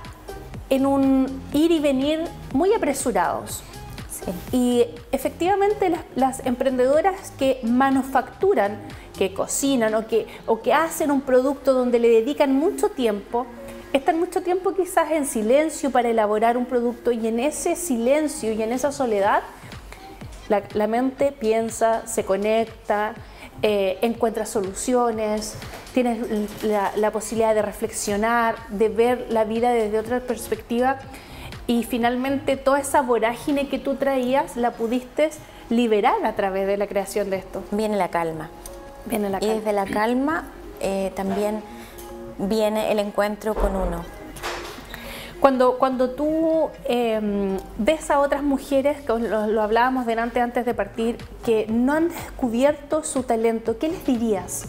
en un ir y venir muy apresurados. Sí. Y efectivamente las, las emprendedoras que manufacturan, que cocinan o que, o que hacen un producto donde le dedican mucho tiempo, están mucho tiempo quizás en silencio para elaborar un producto y en ese silencio y en esa soledad la, la mente piensa, se conecta, eh, encuentra soluciones, tienes la, la posibilidad de reflexionar, de ver la vida desde otra perspectiva y finalmente toda esa vorágine que tú traías la pudiste liberar a través de la creación de esto. Viene la calma. Viene la y desde la calma eh, también viene el encuentro con uno. Cuando, cuando tú em, ves a otras mujeres, lo, lo hablábamos delante antes de partir, que no han descubierto su talento, ¿qué les dirías?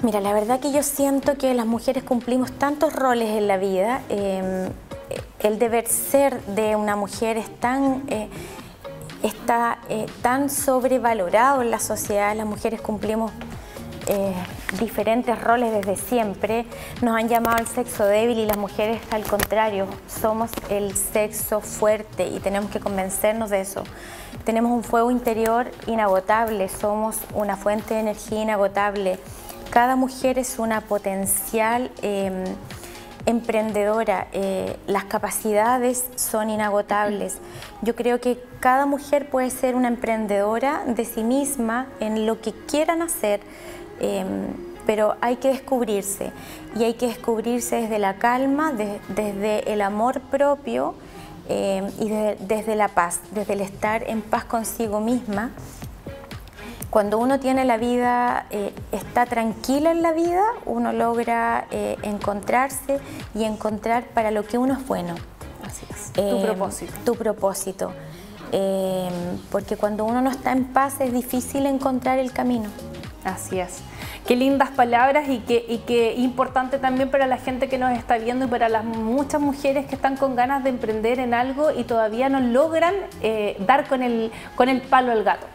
Mira, la verdad que yo siento que las mujeres cumplimos tantos roles en la vida. em, el deber ser de una mujer es tan, eh, está eh, tan sobrevalorado en la sociedad. Las mujeres cumplimos eh, diferentes roles desde siempre. Nos han llamado el sexo débil y las mujeres al contrario, somos el sexo fuerte y tenemos que convencernos de eso. Tenemos un fuego interior inagotable, somos una fuente de energía inagotable. Cada mujer es una potencial em, emprendedora, eh, las capacidades son inagotables. Yo creo que cada mujer puede ser una emprendedora de sí misma en lo que quieran hacer, em, pero hay que descubrirse y hay que descubrirse desde la calma, de- desde el amor propio em, y de- desde la paz, desde el estar en paz consigo misma. Cuando uno tiene la vida, eh, está tranquila en la vida, uno logra eh, encontrarse y encontrar para lo que uno es bueno. Así es. tu Eh, propósito. Tu propósito. Eh, porque cuando uno no está en paz es difícil encontrar el camino. Así. Qué lindas palabras y qué, y importante también para la gente que nos está viendo y para las muchas mujeres que están con ganas de emprender en algo y todavía no logran eh, dar con el, con el palo al gato.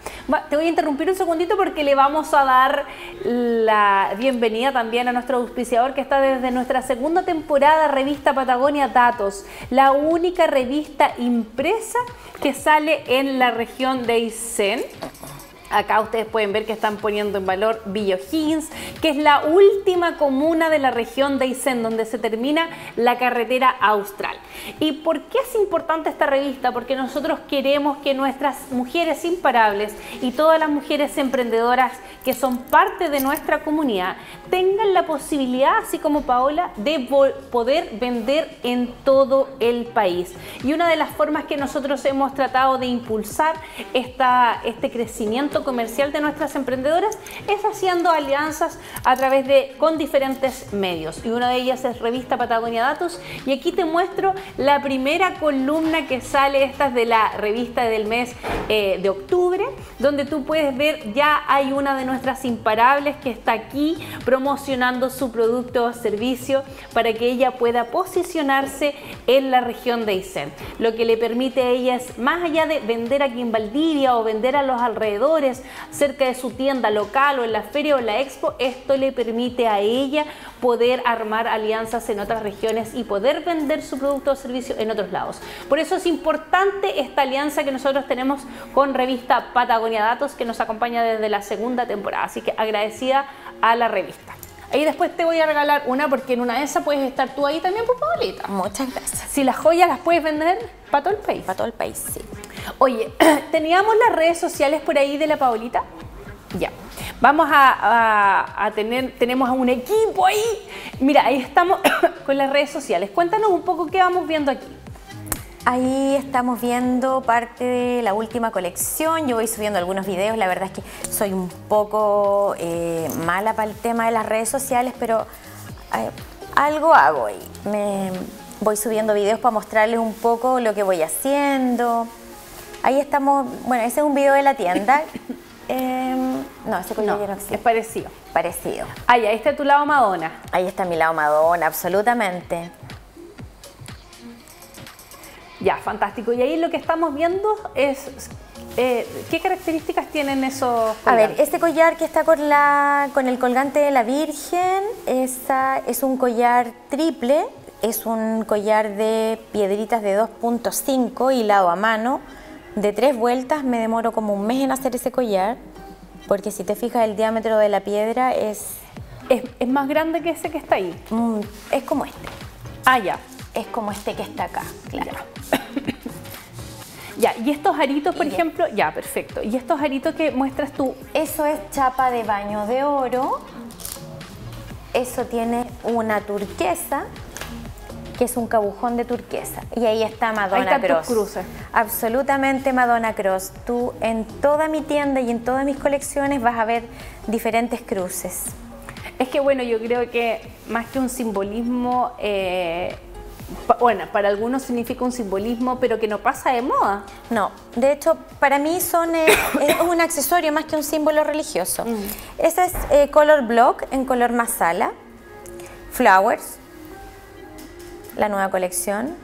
Te voy a interrumpir un segundito porque le vamos a dar la bienvenida también a nuestro auspiciador que está desde nuestra segunda temporada, revista Patagonia Datos, la única revista impresa que sale en la región de Aysén. Acá ustedes pueden ver que están poniendo en valor Villa que es la última comuna de la región de Aysén, donde se termina la carretera austral. ¿Y por qué es importante esta revista? Porque nosotros queremos que nuestras mujeres imparables y todas las mujeres emprendedoras que son parte de nuestra comunidad tengan la posibilidad, así como Paola, de poder vender en todo el país. Y una de las formas que nosotros hemos tratado de impulsar este crecimiento comercial de nuestras emprendedoras es haciendo alianzas a través de con diferentes medios. Y una de ellas es Revista Patagonia Datos. Y aquí te muestro la primera columna que sale, esta es de la revista del mes eh, de octubre, donde tú puedes ver ya hay una de nuestras imparables que está aquí promocionando su producto o servicio para que ella pueda posicionarse en la región de Aysén. Lo que le permite a ella es, más allá de vender aquí en Valdivia o vender a los alrededores, cerca de su tienda local o en la feria o en la expo, esto le permite a ella poder armar alianzas en otras regiones y poder vender su producto o servicio en otros lados. Por eso es importante esta alianza que nosotros tenemos con revista Patagonia Datos que nos acompaña desde la segunda temporada. Así que agradecida a la revista. Ahí después te voy a regalar una porque en una de esas puedes estar tú ahí también, por Paulita. Muchas gracias. Si las joyas las puedes vender para todo el país. Para todo el país, sí. Oye, teníamos las redes sociales por ahí de la Paulita. Ya. Vamos a, a- a tener, tenemos a un equipo ahí. Mira, ahí estamos con las redes sociales. Cuéntanos un poco qué vamos viendo aquí. Ahí estamos viendo parte de la última colección. Yo voy subiendo algunos videos. La verdad es que soy un poco eh, mala para el tema de las redes sociales, pero eh, algo hago ahí. Me voy subiendo videos para mostrarles un poco lo que voy haciendo. Ahí estamos, bueno, ese es un video de la tienda. Em, no, ese collar no es existe. parecido. Parecido. Ah, ya, ahí está tu lado Madonna. Ahí está mi lado Madonna, absolutamente. Ya, fantástico. Y ahí lo que estamos viendo es eh, qué características tienen esos. A ver, colgantes? este collar que está con, la, con el colgante de la Virgen esa, es un collar triple, es un collar de piedritas de 2.5 hilado a mano, de tres vueltas. Me demoro como un mes en hacer ese collar, porque si te fijas el diámetro de la piedra es, es, es más grande que ese que está ahí. mm, es como este, Ah, ya. es como este que está acá, claro. Ya, y estos aritos, por Y ya. ejemplo, ya, perfecto. Y estos aritos que muestras tú, Eso es chapa de baño de oro. Eso tiene una turquesa. que es un cabujón de turquesa. Y ahí está Madonna Ahí están tus Cross. cruces. Absolutamente Madonna Cross. Tú en toda mi tienda y en todas mis colecciones vas a ver diferentes cruces. Es que bueno, yo creo que más que un simbolismo, eh, bueno, para algunos significa un simbolismo, pero que no pasa de moda. No, de hecho, para mí son eh, es un accesorio más que un símbolo religioso. Ese es eh, color block en color masala, flowers, la nueva colección,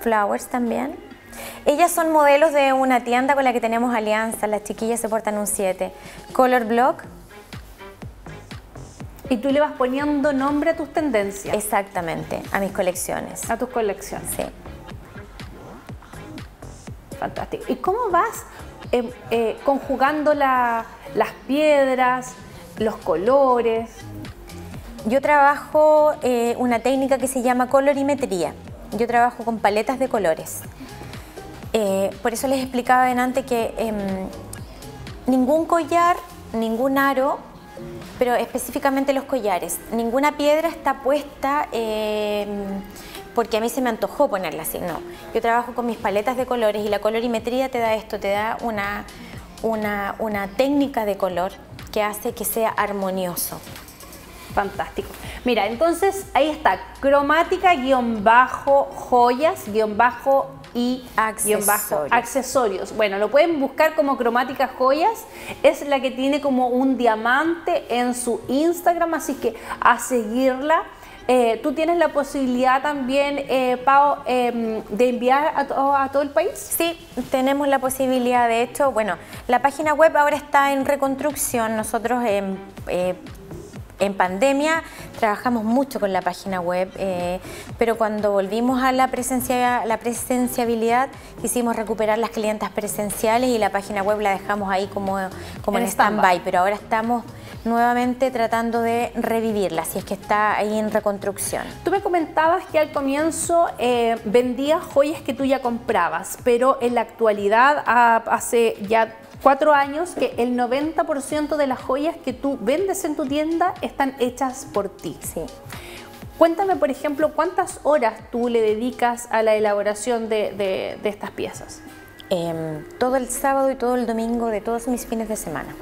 flowers también. Ellas son modelos de una tienda con la que tenemos alianza, las chiquillas se portan un 7. Color block, Y tú le vas poniendo nombre a tus tendencias, exactamente, a mis colecciones. a tus colecciones. Sí. Fantástico. ¿Y cómo vas eh, eh, conjugando la- las piedras, los colores? Yo trabajo eh, una técnica que se llama colorimetría. Yo trabajo con paletas de colores. Eh, por eso les explicaba antes que em, ningún collar, ningún aro, pero específicamente los collares, ninguna piedra está puesta em, porque a mí se me antojó ponerla así. No, yo trabajo con mis paletas de colores y la colorimetría te da esto, te da una, una, una técnica de color que hace que sea armonioso. Fantástico. Mira, entonces ahí está, cromática y bajo Accesorios. Bueno, lo pueden buscar como cromática joyas. Es la que tiene como un diamante en su Instagram, así que a seguirla. Eh, ¿Tú tienes la posibilidad también, eh, Pau, em, de enviar a, to- a todo el país? Sí, tenemos la posibilidad, de hecho, bueno, la página web ahora está en reconstrucción. Nosotros en, pandemia trabajamos mucho con la página web, eh, pero cuando volvimos a la, presencia, la presenciabilidad quisimos recuperar las clientas presenciales y la página web la dejamos ahí como, como En en, stand-by. stand-by, pero ahora estamos nuevamente tratando de revivirla, si es que está ahí en reconstrucción. Tú me comentabas que al comienzo eh, vendías joyas que tú ya comprabas, pero en la actualidad, ah, hace ya cuatro años, que el 90% de las joyas que tú vendes en tu tienda están hechas por ti. Sí. Cuéntame, por ejemplo, cuántas horas tú le dedicas a la elaboración de, de- de estas piezas. Em, todo el sábado y todo el domingo de todos mis fines de semana.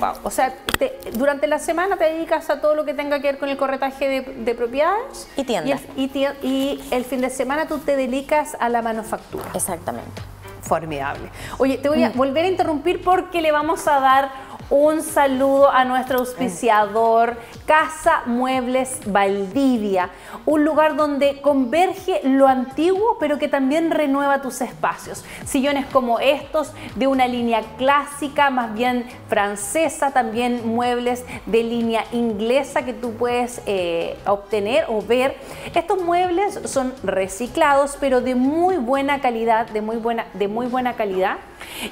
Wow. O sea, te- durante la semana te dedicas a todo lo que tenga que ver con el corretaje de, de propiedades. Y tienda. Y y el fin de semana tú te dedicas a la manufactura. Exactamente. Formidable. Oye, te voy Mm. a volver a interrumpir porque le vamos a dar un saludo a nuestro auspiciador Casa Muebles Valdivia, un lugar donde converge lo antiguo pero que también renueva tus espacios. Sillones como estos de una línea clásica, más bien francesa, también muebles de línea inglesa que tú puedes eh, obtener o ver. Estos muebles son reciclados pero de muy buena calidad, de muy buena, de muy buena calidad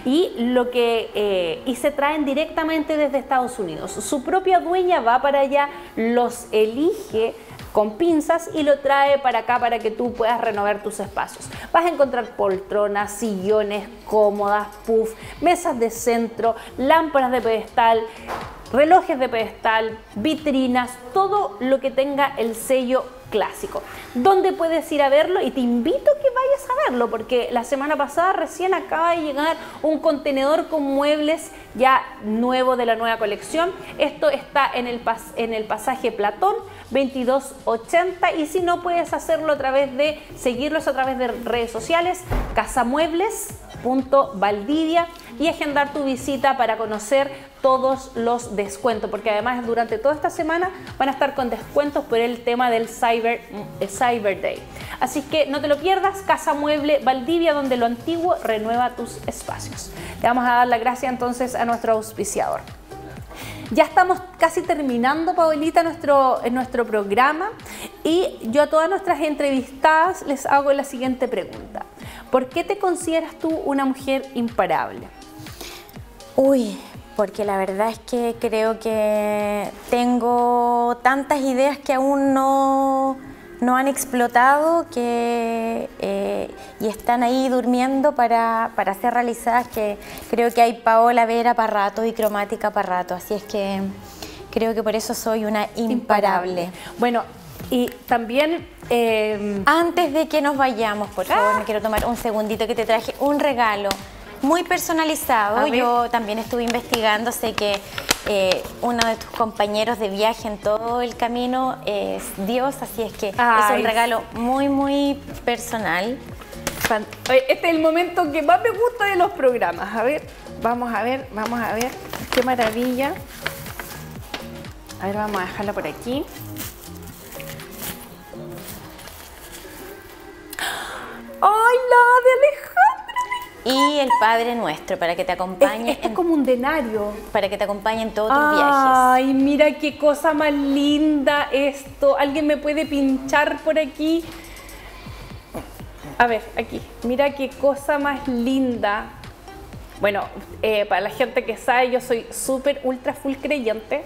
y lo que eh, y se traen directamente desde Estados Unidos. Su propia dueña va para allá, los elige con pinzas y lo trae para acá para que tú puedas renovar tus espacios. Vas a encontrar poltronas, sillones cómodas, puff, mesas de centro, lámparas de pedestal, relojes de pedestal, vitrinas, todo lo que tenga el sello clásico. ¿Dónde puedes ir a verlo? Y te invito a que vayas a verlo, porque la semana pasada recién acaba de llegar un contenedor con muebles ya nuevo de la nueva colección. Esto está en el, pas- en el pasaje Platón 2280 y si no puedes hacerlo a través de seguirlos a través de redes sociales, casamuebles.valdivia y agendar tu visita para conocer todos los descuentos, porque además durante toda esta semana van a estar con descuentos por el tema del Cyber, Cyber Day. Así que no te lo pierdas, Casa Mueble Valdivia, donde lo antiguo renueva tus espacios. Le vamos a dar la gracia entonces a nuestro auspiciador. Ya estamos casi terminando, Paulita, nuestro, nuestro programa y yo a todas nuestras entrevistadas les hago la siguiente pregunta. ¿Por qué te consideras tú una mujer imparable? Uy, porque la verdad es que creo que tengo tantas ideas que aún no, no han explotado que, eh, y están ahí durmiendo para, para ser realizadas que creo que hay Paola Vera para rato y cromática para rato. Así es que creo que por eso soy una imparable. Bueno, Y también... eh, Antes de que nos vayamos, por favor, Ah. me quiero tomar un segundito que te traje un regalo muy personalizado. Yo también estuve investigando, sé que eh, uno de tus compañeros de viaje en todo el camino es Dios, así es que es un regalo muy, muy personal. Este es el momento que más me gusta de los programas. A ver, vamos a ver, vamos a ver. Qué maravilla. A ver, vamos a dejarla por aquí. ¡Ay, la de Alejandra! Y el Padre Nuestro, para que te acompañe, Este es en, como un denario. para que te acompañe en todos tus viajes. Ay, mira qué cosa más linda esto. ¿Alguien me puede pinchar por aquí? A ver, aquí. Mira qué cosa más linda. Bueno, eh, para la gente que sabe, yo soy súper ultra full creyente.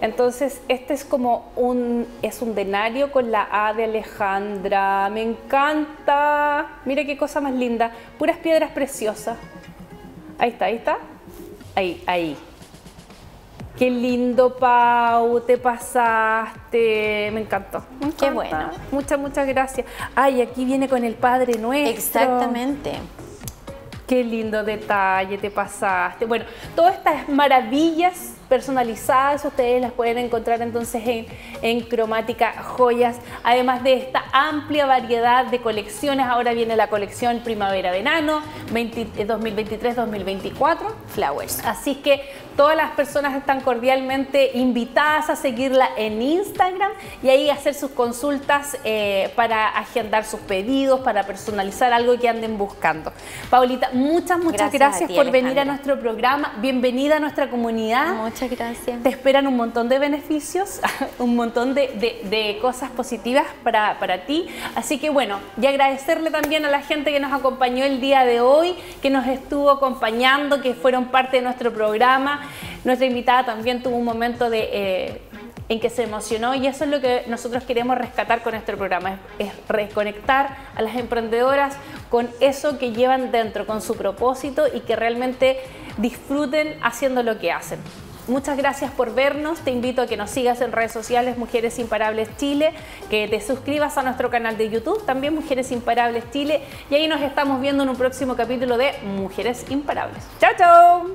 Entonces, este es como un, es un denario con la A de Alejandra. Me encanta. Mira qué cosa más linda. Puras piedras preciosas. Ahí está, ahí está. Ahí, ahí. Qué lindo, Pau, te pasaste. Me encantó. me Qué encanta. bueno. Muchas, muchas gracias. Ay, aquí viene con el Padre Nuestro. Exactamente. Qué lindo detalle, te pasaste. Bueno, todas estas maravillas personalizadas ustedes las pueden encontrar entonces en, en Cromática Joyas, además de esta amplia variedad de colecciones. Ahora viene la colección Primavera-Verano 2023-2024. Flowers. Así que todas las personas están cordialmente invitadas a seguirla en Instagram y ahí hacer sus consultas eh, para agendar sus pedidos, para personalizar algo que anden buscando. Paulita, muchas, muchas Gracias a gracias, ti, por venir a nuestro programa. Bienvenida a nuestra comunidad. Te esperan un montón de beneficios, un montón de, cosas positivas para, para ti. Así que bueno, y agradecerle también a la gente que nos acompañó el día de hoy, que nos estuvo acompañando, que fueron parte de nuestro programa. Nuestra invitada también tuvo un momento de... eh, en que se emocionó y eso es lo que nosotros queremos rescatar con nuestro programa, es reconectar a las emprendedoras con eso que llevan dentro, con su propósito y que realmente disfruten haciendo lo que hacen. Muchas gracias por vernos. Te invito a que nos sigas en redes sociales Mujeres Imparables Chile, que te suscribas a nuestro canal de YouTube, también Mujeres Imparables Chile. Y ahí nos estamos viendo en un próximo capítulo de Mujeres Imparables. ¡Chao, chao!